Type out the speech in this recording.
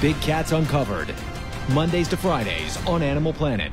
Big Cats Uncovered. Mondays to Fridays on Animal Planet.